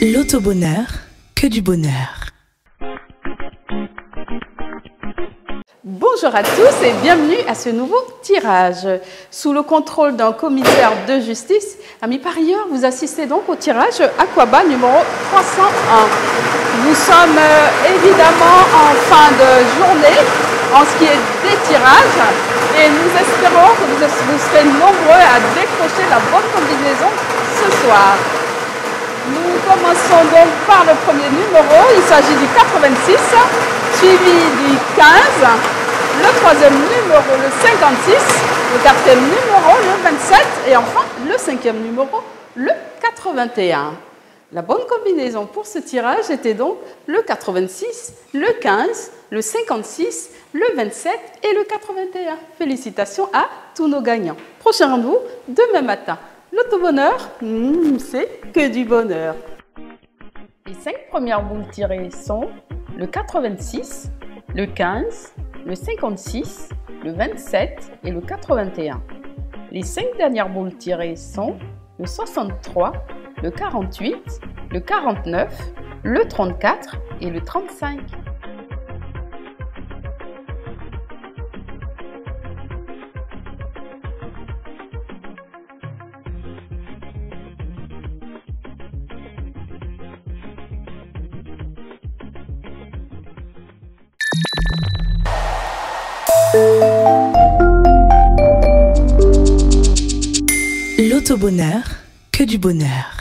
L'autobonheur, que du bonheur. Bonjour à tous et bienvenue à ce nouveau tirage. Sous le contrôle d'un commissaire de justice, amis parieurs, vous assistez donc au tirage Aquaba numéro 301. Nous sommes euh, évidemment en fin de journée en ce qui est des tirages et nous espérons que vous, vous serez nombreux à décrocher la bonne combinaison ce soir. Nous commençons donc par le premier numéro, il s'agit du 86, suivi du 15, le troisième numéro, le 56, le quatrième numéro, le 27 et enfin le cinquième numéro, le 81. La bonne combinaison pour ce tirage était donc le 86, le 15, le 56, le 27 et le 81. Félicitations à tous nos gagnants. Prochain rendez-vous demain matin. L'autobonheur, hmm, c'est que du bonheur. Les cinq premières boules tirées sont le 86, le 15, le 56, le 27 et le 81. Les cinq dernières boules tirées sont le 63, le 48, le 49, le 34 et le 35. L'autobonheur, que du bonheur.